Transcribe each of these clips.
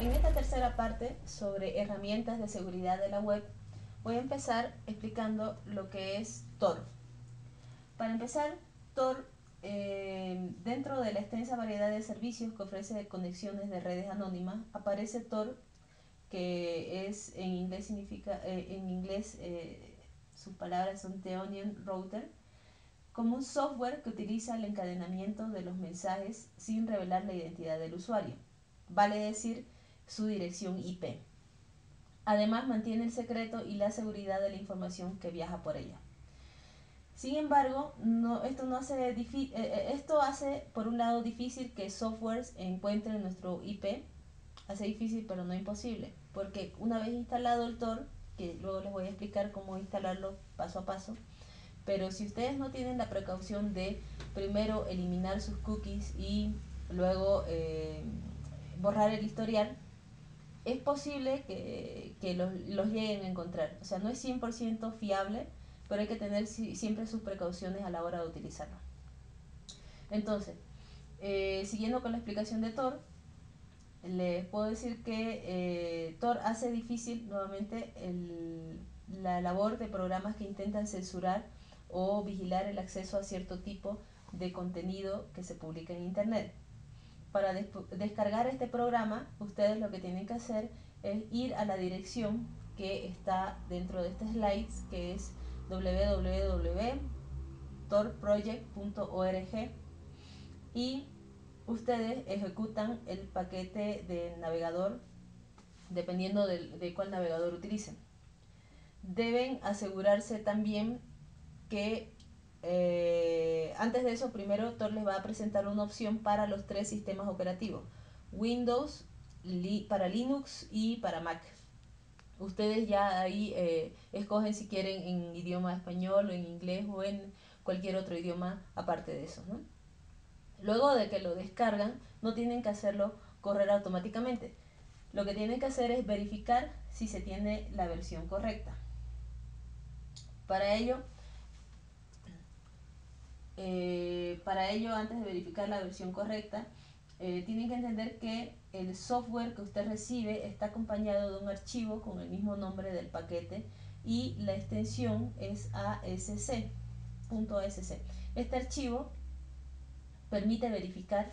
En esta tercera parte sobre herramientas de seguridad de la web, voy a empezar explicando lo que es Tor. Para empezar, Tor, eh, dentro de la extensa variedad de servicios que ofrece conexiones de redes anónimas, aparece Tor, que es en inglés significa, eh, en inglés eh, sus palabras son The Onion Router, como un software que utiliza el encadenamiento de los mensajes sin revelar la identidad del usuario, vale decir su dirección IP. Además mantiene el secreto y la seguridad de la información que viaja por ella. Sin embargo, no, esto, no hace eh, eh, esto hace, por un lado, difícil que softwares encuentren nuestro IP. Hace difícil, pero no imposible. Porque una vez instalado el Tor, que luego les voy a explicar cómo instalarlo paso a paso, pero si ustedes no tienen la precaución de primero eliminar sus cookies y luego eh, borrar el historial, es posible que, los, los, lleguen a encontrar. O sea, no es 100% fiable, pero hay que tener siempre sus precauciones a la hora de utilizarlo. Entonces, eh, siguiendo con la explicación de Tor, les puedo decir que eh, Tor hace difícil nuevamente la labor de programas que intentan censurar o vigilar el acceso a cierto tipo de contenido que se publica en Internet. Para descargar este programa, ustedes lo que tienen que hacer es ir a la dirección que está dentro de este slides, que es www.torproject.org y ustedes ejecutan el paquete de navegador dependiendo de, de cuál navegador utilicen. Deben asegurarse también que eh, antes de eso primero Tor les va a presentar una opción para los tres sistemas operativos. Windows, para Linux y para Mac. Ustedes ya ahí eh, escogen si quieren en idioma español o en inglés o en cualquier otro idioma aparte de eso. Luego de que lo descargan, no tienen que hacerlo correr automáticamente. Lo que tienen que hacer es verificar si se tiene la versión correcta. Para ello, eh, para ello, antes de verificar la versión correcta, eh, tienen que entender que el software que usted recibe está acompañado de un archivo con el mismo nombre del paquete y la extensión es ASC.asc. Este archivo permite verificar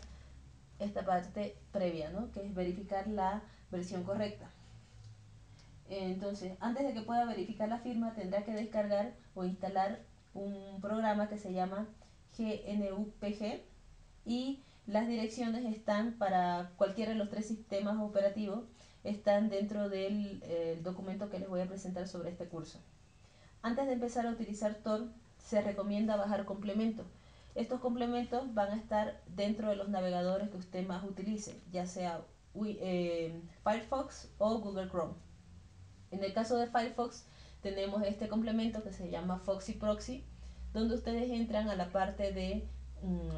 esta parte previa, ¿no? que es verificar la versión correcta. Entonces, antes de que pueda verificar la firma, tendrá que descargar o instalar un programa que se llama GNUPG y las direcciones están para cualquiera de los tres sistemas operativos, están dentro del documento que les voy a presentar sobre este curso. Antes de empezar a utilizar Tor, se recomienda bajar complementos. Estos complementos van a estar dentro de los navegadores que usted más utilice, ya sea eh, Firefox o Google Chrome. En el caso de Firefox tenemos este complemento que se llama Foxy Proxy, donde ustedes entran a la parte de mm,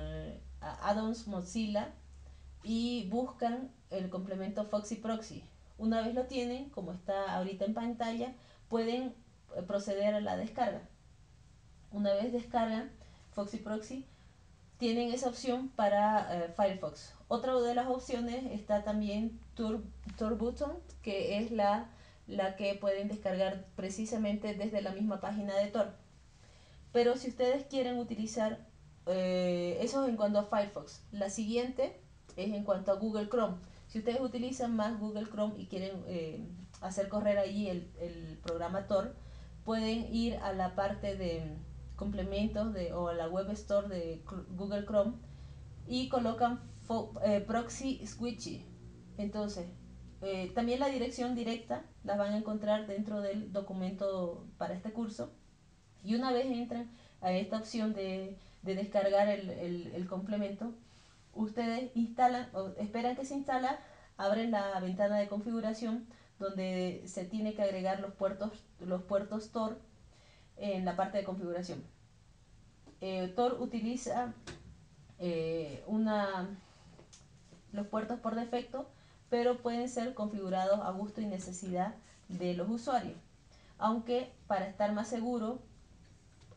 addons Mozilla y buscan el complemento Foxy Proxy. Una vez lo tienen, como está ahorita en pantalla, pueden eh, proceder a la descarga. Una vez descargan Foxy Proxy, tienen esa opción para eh, Firefox. Otra de las opciones está también Tour, Button, que es la, la que pueden descargar precisamente desde la misma página de Tor. Pero si ustedes quieren utilizar eh, eso es en cuanto a Firefox. La siguiente es en cuanto a Google Chrome. Si ustedes utilizan más Google Chrome y quieren eh, hacer correr allí el, el, programa Tor, pueden ir a la parte de complementos de, o a la web store de Google Chrome y colocan eh, proxy switchy. Entonces, también la dirección directa la van a encontrar dentro del documento para este curso. Y una vez entran a esta opción de de descargar el, complemento, ustedes instalan o esperan que se instala, abren la ventana de configuración donde se tiene que agregar los puertos, los puertos Tor en la parte de configuración. Eh, Tor utiliza eh, una, los puertos por defecto, pero pueden ser configurados a gusto y necesidad de los usuarios. Aunque para estar más seguro,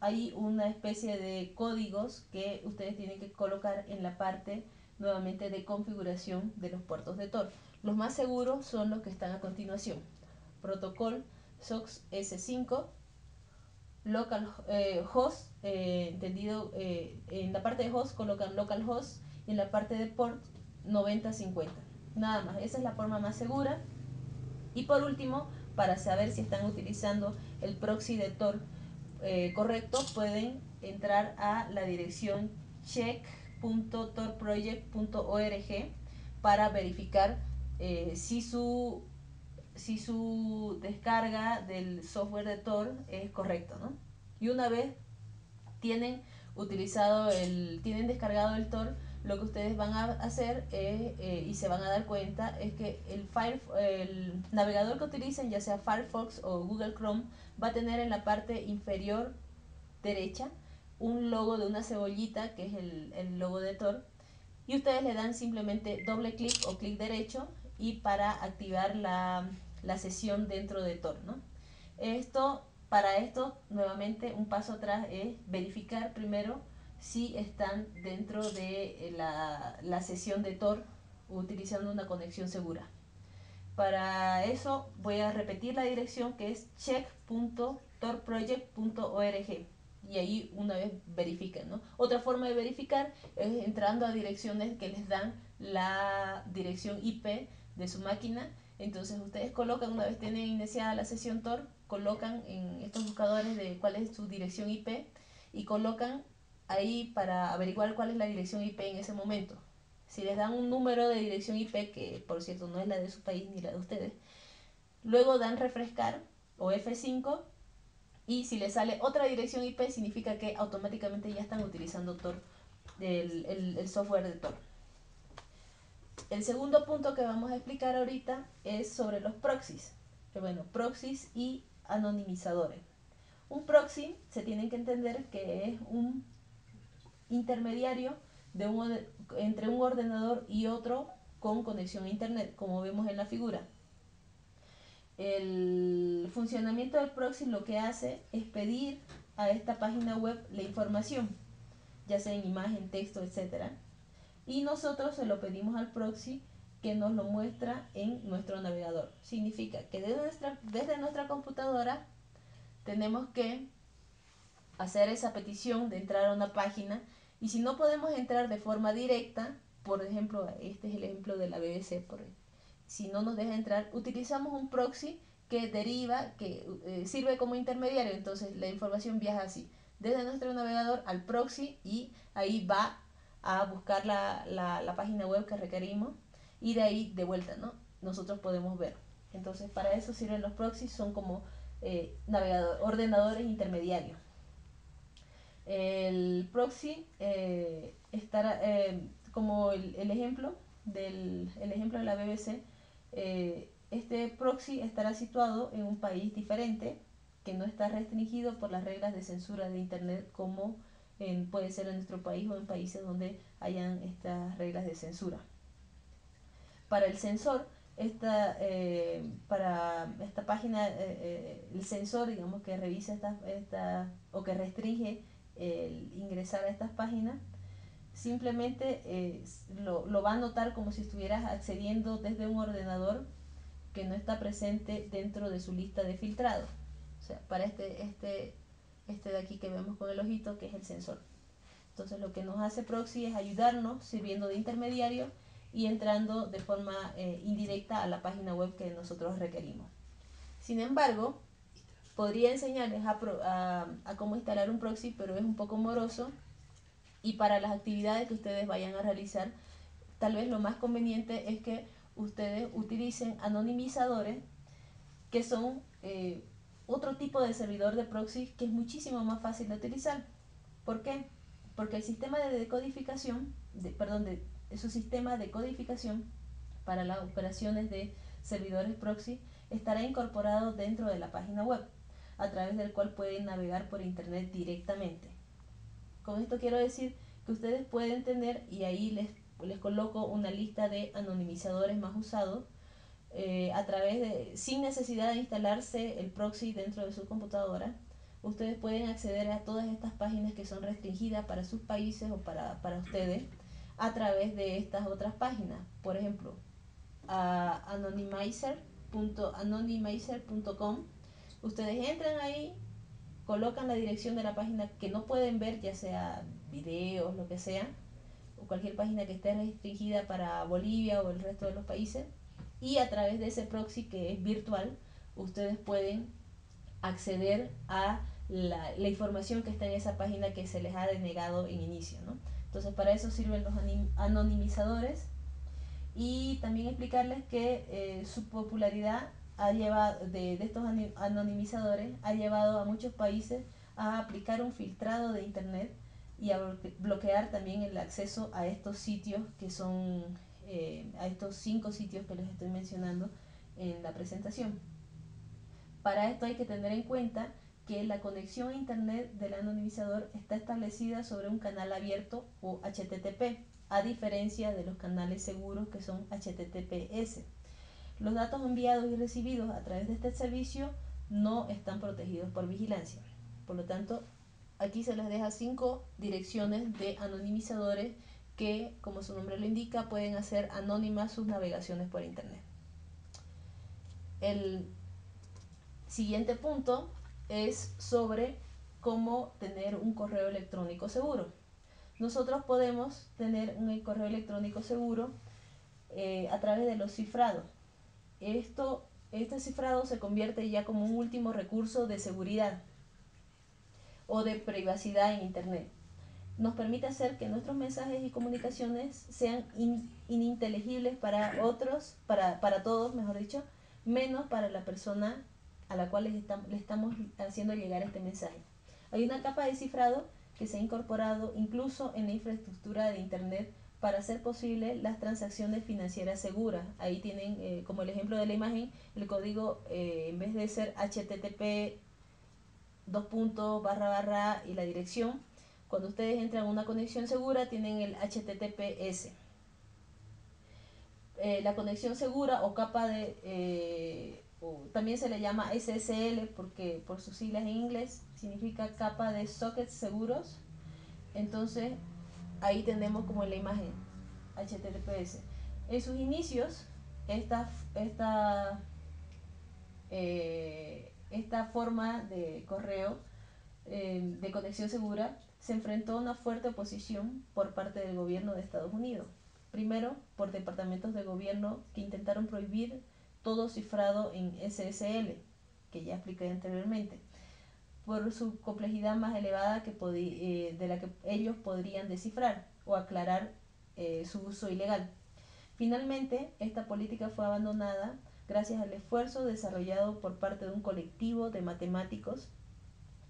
hay una especie de códigos que ustedes tienen que colocar en la parte nuevamente de configuración de los puertos de Tor. Los más seguros son los que están a continuación. Protocol SOX S5, local eh, host, eh, entendido eh, en la parte de host colocan localhost y en la parte de port 9050. Nada más, esa es la forma más segura. Y por último, para saber si están utilizando el proxy de Tor correcto, pueden entrar a la dirección check.torproject.org para verificar si su si su descarga del software de Tor es correcto, ¿no? Y una vez tienen utilizado el, tienen descargado el Tor, lo que ustedes van a hacer eh, y se van a dar cuenta es que el, el navegador que utilicen, ya sea Firefox o Google Chrome, va a tener en la parte inferior derecha un logo de una cebollita, que es el, el logo de Tor, y ustedes le dan simplemente doble clic o clic derecho y para activar la, la sesión dentro de Tor. ¿no? Esto, para esto, nuevamente, un paso atrás es verificar primero si están dentro de eh, la, la sesión de Tor utilizando una conexión segura. Para eso voy a repetir la dirección que es check.torproject.org y ahí una vez verifiquen. ¿no? Otra forma de verificar es entrando a direcciones que les dan la dirección IP de su máquina entonces ustedes colocan, una vez tienen iniciada la sesión Tor, colocan en estos buscadores de cuál es su dirección IP y colocan ahí para averiguar cuál es la dirección IP en ese momento. Si les dan un número de dirección IP, que por cierto no es la de su país ni la de ustedes, luego dan refrescar o F5 y si les sale otra dirección IP significa que automáticamente ya están utilizando Tor, el, el software de Tor. El segundo punto que vamos a explicar ahorita es sobre los proxies. Bueno, proxies y anonimizadores. Un proxy se tiene que entender que es un intermediario de un, entre un ordenador y otro con conexión a internet, como vemos en la figura. El funcionamiento del proxy lo que hace es pedir a esta página web la información, ya sea en imagen, texto, etcétera y nosotros se lo pedimos al proxy que nos lo muestra en nuestro navegador. Significa que desde nuestra, desde nuestra computadora tenemos que hacer esa petición de entrar a una página y si no podemos entrar de forma directa, por ejemplo, este es el ejemplo de la BBC, si no nos deja entrar, utilizamos un proxy que deriva, que eh, sirve como intermediario, entonces la información viaja así, desde nuestro navegador al proxy y ahí va a buscar la, la, página web que requerimos y de ahí de vuelta, ¿no? Nosotros podemos ver. Entonces, para eso sirven los proxies, son como eh, ordenadores intermediarios. El proxy eh, estará, eh, como el, el, ejemplo del el ejemplo de la BBC, este proxy estará situado en un país diferente que no está restringido por las reglas de censura de Internet como puede ser en nuestro país o en países donde hayan estas reglas de censura. Para el sensor, esta, eh, para esta página, eh, eh, el sensor, digamos, que revisa esta, esta, o que restringe el ingresar a estas páginas, simplemente lo, lo, va a notar como si estuvieras accediendo desde un ordenador que no está presente dentro de su lista de filtrado. O sea, para este, este este de aquí que vemos con el ojito, que es el sensor. Entonces lo que nos hace proxy es ayudarnos sirviendo de intermediario y entrando de forma eh, indirecta a la página web que nosotros requerimos. Sin embargo, podría enseñarles a, cómo instalar un proxy, pero es un poco moroso y para las actividades que ustedes vayan a realizar, tal vez lo más conveniente es que ustedes utilicen anonimizadores que son eh, otro tipo de servidor de proxy que es muchísimo más fácil de utilizar. ¿Por qué? Porque el sistema de decodificación, de, perdón, de, su sistema de codificación para las operaciones de servidores proxy estará incorporado dentro de la página web, a través del cual pueden navegar por internet directamente. Con esto quiero decir que ustedes pueden tener, y ahí les, les coloco una lista de anonimizadores más usados, eh, a través de, sin necesidad de instalarse el proxy dentro de su computadora, ustedes pueden acceder a todas estas páginas que son restringidas para sus países o para, para ustedes a través de estas otras páginas. Por ejemplo, a. Ustedes entran ahí, colocan la dirección de la página que no pueden ver, ya sea videos, lo que sea, o cualquier página que esté restringida para Bolivia o el resto de los países. Y a través de ese proxy que es virtual, ustedes pueden acceder a la, la, información que está en esa página que se les ha denegado en inicio. ¿no? Entonces para eso sirven los anonimizadores y también explicarles que eh, su popularidad ha llevado, de, de estos anonimizadores ha llevado a muchos países a aplicar un filtrado de Internet y a bloquear también el acceso a estos sitios que son, eh, a estos cinco sitios que les estoy mencionando en la presentación. Para esto hay que tener en cuenta que la conexión a Internet del anonimizador está establecida sobre un canal abierto o HTTP, a diferencia de los canales seguros que son HTTPS. Los datos enviados y recibidos a través de este servicio no están protegidos por vigilancia. Por lo tanto, aquí se les deja cinco direcciones de anonimizadores que, como su nombre lo indica, pueden hacer anónimas sus navegaciones por Internet. El siguiente punto es sobre cómo tener un correo electrónico seguro. Nosotros podemos tener un correo electrónico seguro eh, a través de los cifrados. Esto, este cifrado se convierte ya como un último recurso de seguridad o de privacidad en Internet. Nos permite hacer que nuestros mensajes y comunicaciones sean ininteligibles para otros, para, para todos, mejor dicho, menos para la persona a la cual le estamos haciendo llegar este mensaje. Hay una capa de cifrado que se ha incorporado incluso en la infraestructura de Internet para hacer posible las transacciones financieras seguras. Ahí tienen eh, como el ejemplo de la imagen el código eh, en vez de ser HTTP dos puntos barra barra y la dirección. Cuando ustedes entran a una conexión segura tienen el HTTPS. Eh, la conexión segura o capa de también se le llama SSL porque por sus siglas en inglés significa capa de sockets seguros. Entonces ahí tenemos como en la imagen HTTPS. En sus inicios, esta, esta, eh, esta forma de correo eh, de conexión segura se enfrentó a una fuerte oposición por parte del gobierno de Estados Unidos. Primero, por departamentos de gobierno que intentaron prohibir todo cifrado en SSL, que ya expliqué anteriormente, por su complejidad más elevada que eh, de la que ellos podrían descifrar o aclarar eh, su uso ilegal. Finalmente, esta política fue abandonada gracias al esfuerzo desarrollado por parte de un colectivo de matemáticos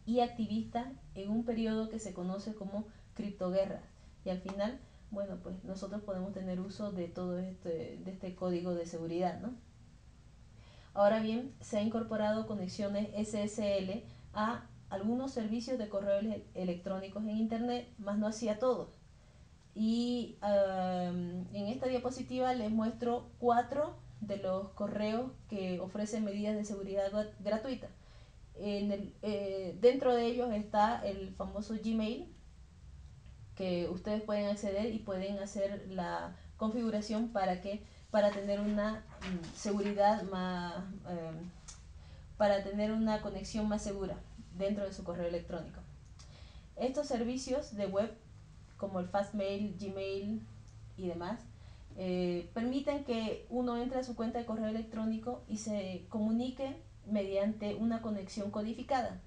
y activistas en un periodo que se conoce como criptoguerra. Y al final, bueno, pues nosotros podemos tener uso de todo este, de este código de seguridad, ¿no? Ahora bien, se ha incorporado conexiones SSL a algunos servicios de correos electrónicos en Internet, más no hacía todos. Y en esta diapositiva les muestro cuatro de los correos que ofrecen medidas de seguridad gratuita. En el, eh, dentro de ellos está el famoso Gmail, que ustedes pueden acceder y pueden hacer la configuración para que para tener una mm, seguridad más, em, para tener una conexión más segura dentro de su correo electrónico. Estos servicios de web como el Fastmail, Gmail y demás eh, permiten que uno entre a su cuenta de correo electrónico y se comunique mediante una conexión codificada.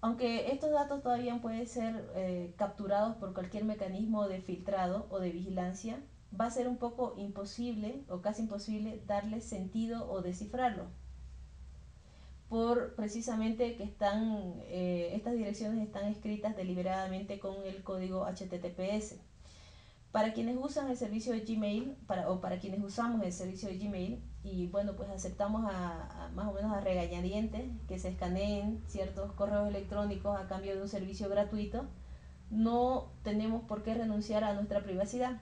Aunque estos datos todavía pueden ser eh, capturados por cualquier mecanismo de filtrado o de vigilancia, va a ser un poco imposible o casi imposible darle sentido o descifrarlo por precisamente que están eh, estas direcciones están escritas deliberadamente con el código HTTPS. Para quienes usan el servicio de Gmail para, o para quienes usamos el servicio de Gmail y bueno pues aceptamos a, más o menos a regañadientes que se escaneen ciertos correos electrónicos a cambio de un servicio gratuito, no tenemos por qué renunciar a nuestra privacidad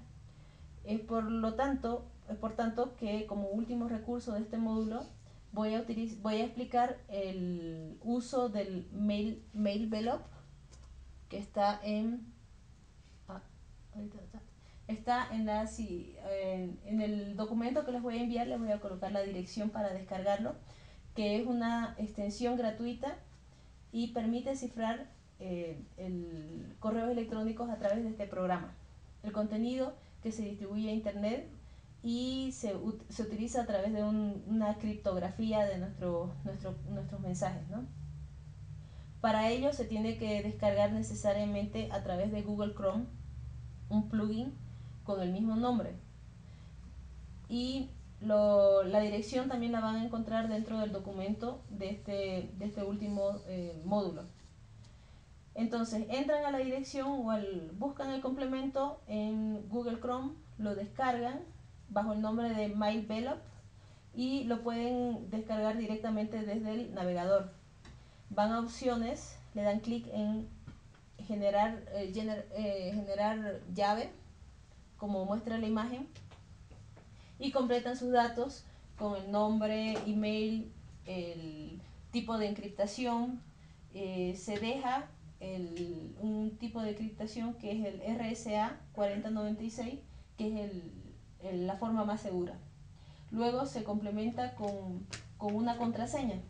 es por lo tanto, es por tanto que como último recurso de este módulo voy a, voy a explicar el uso del mail, mail que está en, ah, está en, la, si, en, en, el documento que les voy a enviar, les voy a colocar la dirección para descargarlo, que es una extensión gratuita y permite cifrar eh, el correos electrónicos a través de este programa. El contenido que se distribuye a Internet y se, se utiliza a través de un, una criptografía de nuestro, nuestro, nuestros mensajes. ¿no? Para ello se tiene que descargar necesariamente a través de Google Chrome un plugin con el mismo nombre. Y lo, la dirección también la van a encontrar dentro del documento de este, de este último eh, módulo. Entonces entran a la dirección o al, buscan el complemento en Google Chrome, lo descargan bajo el nombre de MailVelop y lo pueden descargar directamente desde el navegador. Van a opciones, le dan clic en generar, eh, eh, generar llave, como muestra la imagen, y completan sus datos con el nombre, email, el tipo de encriptación. Eh, se deja el, un tipo de encriptación que es el RSA 4096, que es el, la forma más segura. Luego se complementa con, con una contraseña.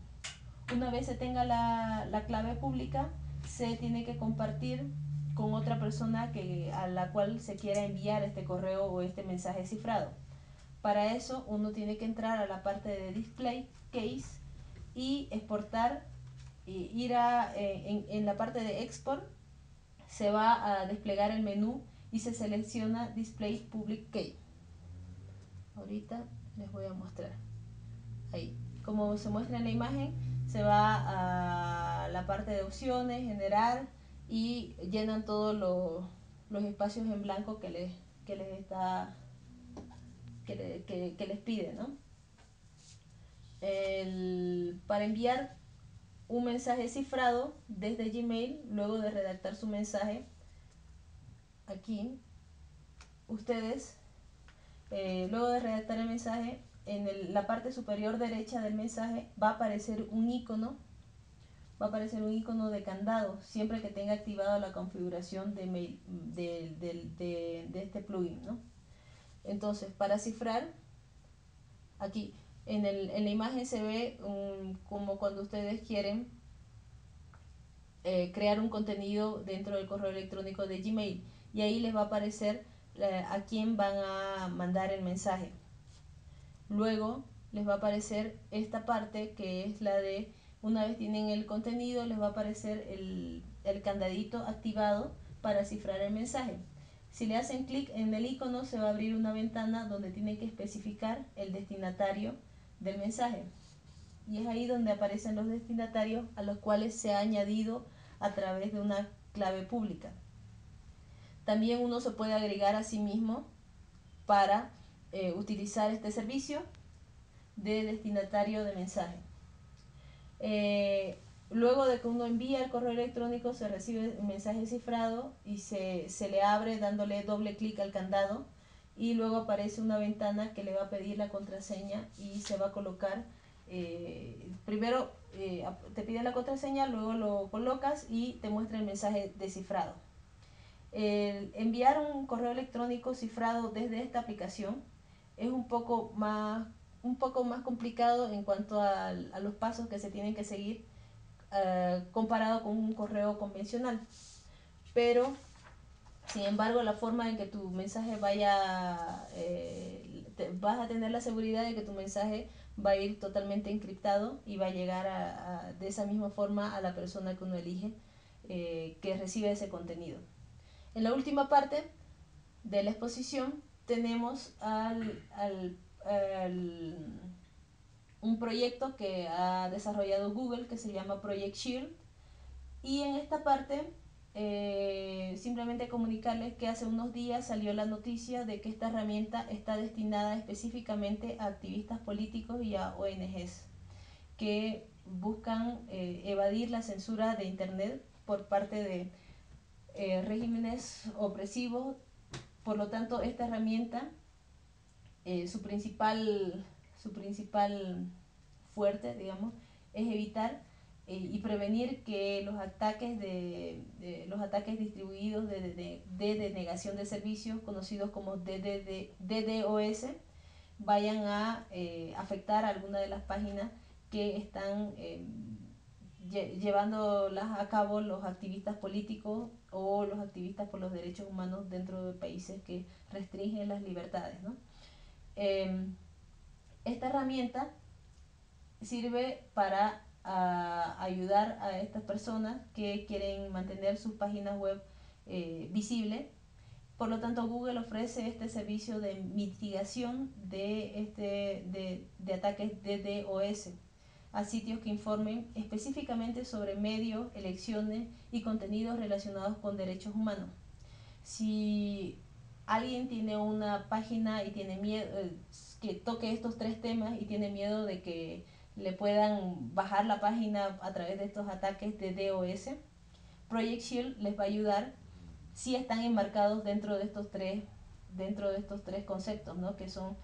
Una vez se tenga la, la clave pública, se tiene que compartir con otra persona que, a la cual se quiera enviar este correo o este mensaje cifrado. Para eso uno tiene que entrar a la parte de display case y exportar, y ir a, eh, en, en la parte de export se va a desplegar el menú y se selecciona display public key. Ahorita les voy a mostrar. Ahí, como se muestra en la imagen, se va a la parte de opciones, generar y llenan todos los, los espacios en blanco que les, que les está que, le, que, les pide, ¿no? El, para enviar un mensaje cifrado desde Gmail, luego de redactar su mensaje, aquí, ustedes, eh, luego de redactar el mensaje, en la parte superior derecha del mensaje va a aparecer un icono va a aparecer un icono de candado siempre que tenga activado la configuración de, mail, de, este plugin. ¿no? Entonces, para cifrar, aquí en, la imagen se ve como cuando ustedes quieren eh, crear un contenido dentro del correo electrónico de Gmail y ahí les va a aparecer a quién van a mandar el mensaje. Luego les va a aparecer esta parte que es la de una vez tienen el contenido les va a aparecer el, el candadito activado para cifrar el mensaje. Si le hacen clic en el icono se va a abrir una ventana donde tienen que especificar el destinatario del mensaje. Y es ahí donde aparecen los destinatarios a los cuales se ha añadido a través de una clave pública. También uno se puede agregar a sí mismo para eh, utilizar este servicio de destinatario de mensaje. Eh, luego de que uno envía el correo electrónico, se recibe un mensaje cifrado y se, se le abre dándole doble clic al candado y luego aparece una ventana que le va a pedir la contraseña y se va a colocar, eh, primero te pide la contraseña, luego lo colocas y te muestra el mensaje descifrado. El enviar un correo electrónico cifrado desde esta aplicación es un poco más, un poco más complicado en cuanto a, a los pasos que se tienen que seguir uh, comparado con un correo convencional. Pero sin embargo, la forma en que tu mensaje vaya, eh, te, vas a tener la seguridad de que tu mensaje va a ir totalmente encriptado y va a llegar a, de esa misma forma a la persona que uno elige eh, que recibe ese contenido. En la última parte de la exposición tenemos al, al, un proyecto que ha desarrollado Google que se llama Project Shield. Y en esta parte eh, simplemente comunicarles que hace unos días salió la noticia de que esta herramienta está destinada específicamente a activistas políticos y a ONGs que buscan eh, evadir la censura de Internet por parte de eh, regímenes opresivos. Por lo tanto, esta herramienta, eh, su, principal, su principal fuerte, digamos, es evitar eh, y prevenir que los ataques de, los ataques distribuidos de, de, de, denegación de servicios conocidos como DDoS vayan a afectar a alguna de las páginas que están llevándolas a cabo los activistas políticos o los activistas por los derechos humanos dentro de países que restringen las libertades. Em, esta herramienta sirve para ayudar a estas personas que quieren mantener sus páginas web eh, visibles. Por lo tanto, Google ofrece este servicio de mitigación de, este, de, de ataques DDoS a sitios que informen específicamente sobre medios, elecciones y contenidos relacionados con derechos humanos. Si alguien tiene una página y tiene miedo eh, que toque estos tres temas y tiene miedo de que le puedan bajar la página a través de estos ataques de DOS, Project Shield les va a ayudar si están enmarcados dentro de estos tres dentro de estos tres conceptos, ¿no? que son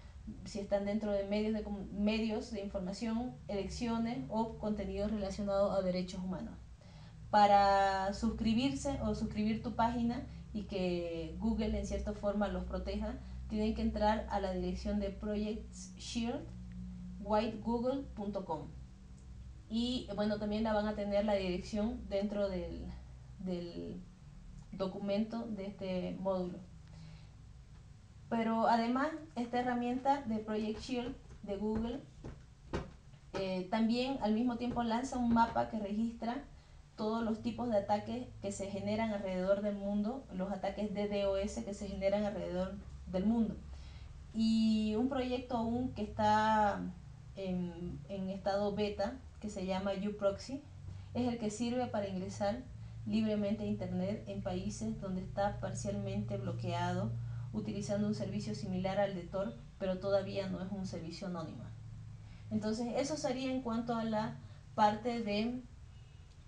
si están dentro de medios de, medios de información, elecciones o contenidos relacionados a derechos humanos. Para suscribirse o suscribir tu página y que Google en cierta forma los proteja, tienen que entrar a la dirección de Project Shield, whitegoogle.com. Y bueno, también la van a tener la dirección dentro del, del documento de este módulo. Pero además, esta herramienta de Project Shield de Google eh, también al mismo tiempo lanza un mapa que registra todos los tipos de ataques que se generan alrededor del mundo, los ataques de DOS que se generan alrededor del mundo. Y un proyecto aún que está en, en estado beta, que se llama uProxy, es el que sirve para ingresar libremente a Internet en países donde está parcialmente bloqueado utilizando un servicio similar al de Tor, pero todavía no es un servicio anónimo. Entonces, eso sería en cuanto a la parte de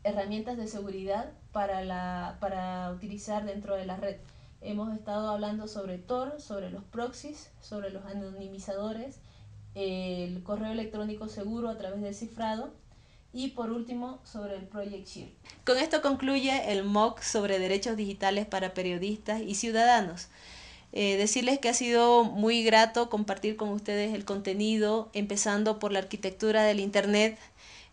herramientas de seguridad para, la, para utilizar dentro de la red. Hemos estado hablando sobre Tor, sobre los proxies, sobre los anonimizadores, el correo electrónico seguro a través del cifrado y por último sobre el Project Shield. Con esto concluye el MOOC sobre derechos digitales para periodistas y ciudadanos. Eh, decirles que ha sido muy grato compartir con ustedes el contenido, empezando por la arquitectura del Internet,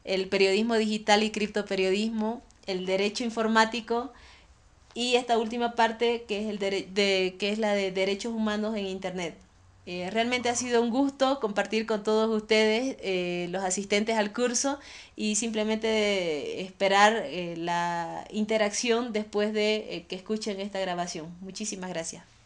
el periodismo digital y criptoperiodismo, el derecho informático y esta última parte que es, el de, que es la de derechos humanos en Internet. Eh, realmente ha sido un gusto compartir con todos ustedes, eh, los asistentes al curso, y simplemente esperar la interacción después de que escuchen esta grabación. Muchísimas gracias.